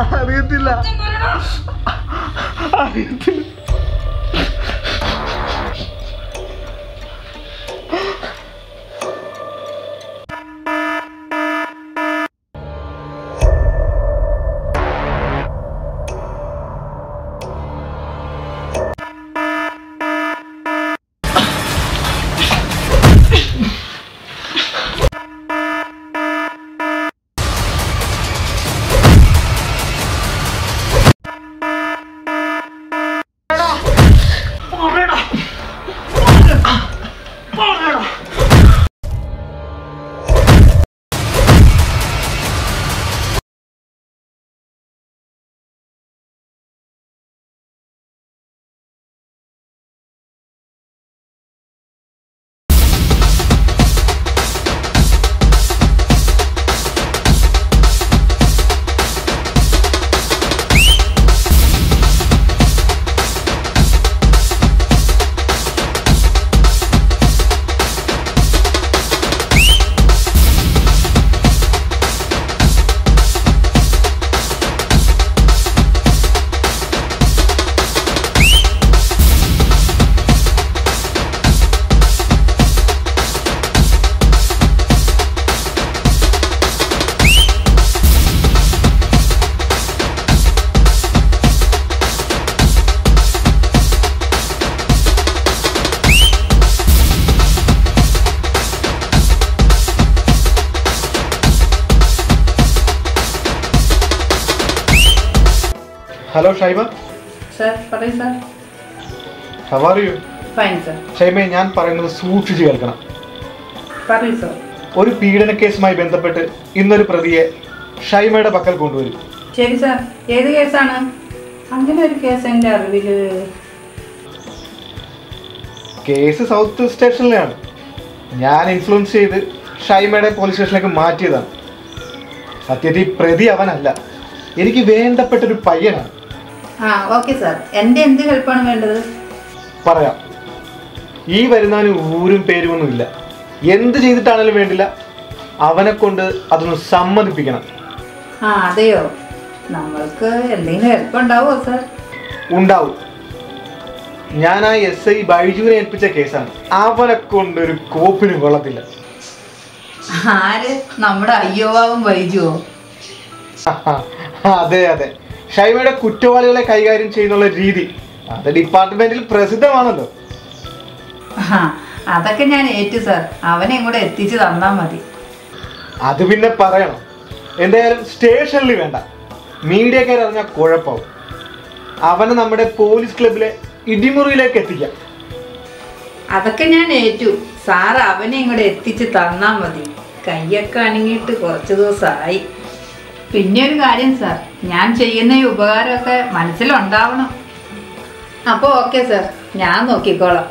അറിയത്തില്ല. അറിയത്തില്ല. Hello Shaiba sir പറയൂ sir how are you fine sir ഷൈമയെ ഞാൻ പറയുന്നത് സൂക്ഷിച്ച് കേൾക്കണം. പറയൂ സർ ഒരു പീഡന കേസുമായി ബന്ധപ്പെട്ട് ഇന്നൊരു പ്രതിയെ ഷൈമയുടെ പക്കൽ കൊണ്ടുവരും. ശരി സർ ഏത് കേസാണ്? അങ്ങനെ ഒരു കേസ് എന്റെ അറിവിൽ. കേസ് സൗത്ത് സ്റ്റേഷനിലാണ്. ഞാൻ ഇൻഫ്ലുവൻസ് ചെയ്ത് ഷൈമയുടെ പോലീസ് സ്റ്റേഷനിലേക്ക് മാറ്റിയതാണ്. സത്യത്തിൽ പ്രതി അവനല്ല. എനിക്ക് വേണ്ടപ്പെട്ടൊരു പയ്യനാണ്. ആ ഓക്കെ സർ എന്റെ എന്ത് ഹെൽപ്പാണ് വേണ്ടത്? പറയാം. ഈ വരുന്നവന് ഊരും പേരും ഒന്നും ഇല്ല. എന്ത് ചെയ്തിട്ടാണെങ്കിലും വേണ്ടില്ല. അവനെ കൊണ്ട് അതൊന്ന് സമ്മതിപ്പിക്കണം. ആ അതെയോ? നമ്മൾക്ക് എന്തെങ്കിലും ഹെൽപ്പ് ഉണ്ടാവുമോ സർ ഉണ്ടാവും. ഞാൻ ആ എസ് ഐ ബൈജുവിനെ ഏൽപ്പിച്ച കേസാണ്. അവനെ കൊണ്ട് ഒരു കോപ്പിന് കൊള്ളത്തില്ല. ആര്? നമ്മുടെ അയ്യോവാവും ബൈജുവോ? അതെ അതെ. ഷൈമയുടെ കുറ്റവാളികളെ കൈകാര്യം ചെയ്യുന്നുള്ള രീതി അത് ഡിപ്പാർട്ട്മെന്റിൽ പ്രസിദ്ധമാണല്ലോ. അതൊക്കെ ഞാൻ ഏറ്റു സർ. അവനെ കൂടെ എത്തിച്ചു തന്നാ മതി. അത് പിന്നെ പറയണം. എന്തായാലും സ്റ്റേഷനിൽ വേണ്ട. മീഡിയക്കാർ അറിഞ്ഞാൽ കുഴപ്പമാവും അവനെ നമ്മുടെ പോലീസ് ക്ലബിലെ ഇടിമുറിയിലേക്ക് എത്തിക്കാം. അതൊക്കെ ഞാൻ ഏറ്റു. സാർ അവനെ ഇങ്ങോട്ട് എത്തിച്ച് തന്നാൽ മതി. കയ്യൊക്കെ അണങ്ങിയിട്ട് കുറച്ച് ദിവസമായി പിന്നെ ഒരു കാര്യം സാർ ഞാൻ ചെയ്യുന്ന ഈ ഉപകാരമൊക്കെ മനസ്സിലുണ്ടാവണം. അപ്പോൾ ഓക്കെ സാർ ഞാൻ നോക്കിക്കോളാം.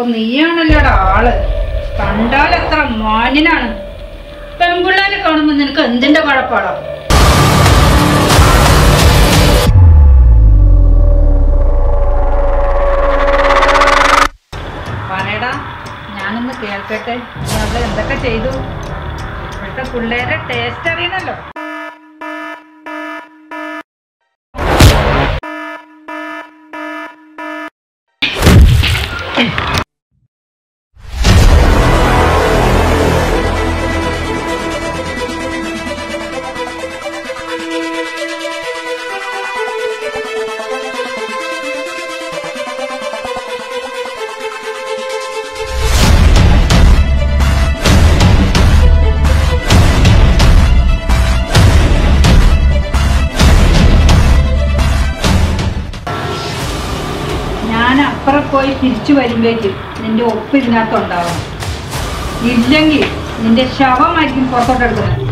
ഇപ്പൊ നീയാണല്ലോടാ ആൾ. കണ്ടാൽ എത്ര മാന്യനാണ്. പെൺപിള്ളേരെ കാണുമ്പോ നിനക്ക് എന്തിന്റെ കുഴപ്പാടാ? പറയടാ ഞാനൊന്ന് കേൾക്കട്ടെ. അവിടെ എന്തൊക്കെ ചെയ്തു? ഇപ്പോഴത്തെ പിള്ളേരെ ടേസ്റ്റ് അറിയണല്ലോ. തിരിച്ചു വരുമ്പോഴേക്കും നിന്റെ ഒപ്പ് ഇതിനകത്തുണ്ടാവണം ഇല്ലെങ്കിൽ നിന്റെ ശവമായിരിക്കും പുറത്തോട്ട് എടുക്കുന്നത്